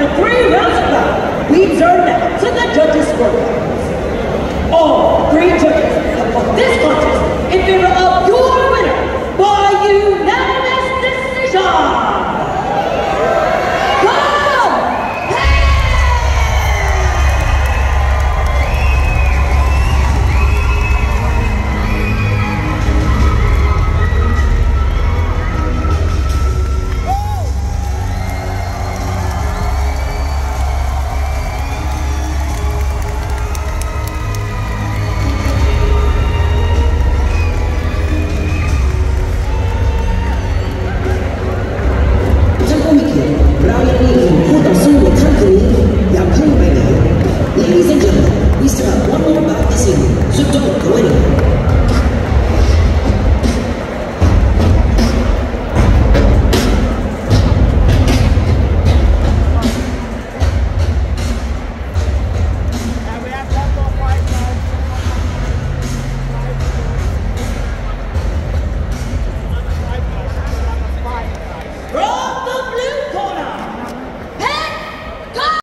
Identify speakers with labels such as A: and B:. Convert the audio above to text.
A: For three rounds of love, we observed that to the judges' scorecard.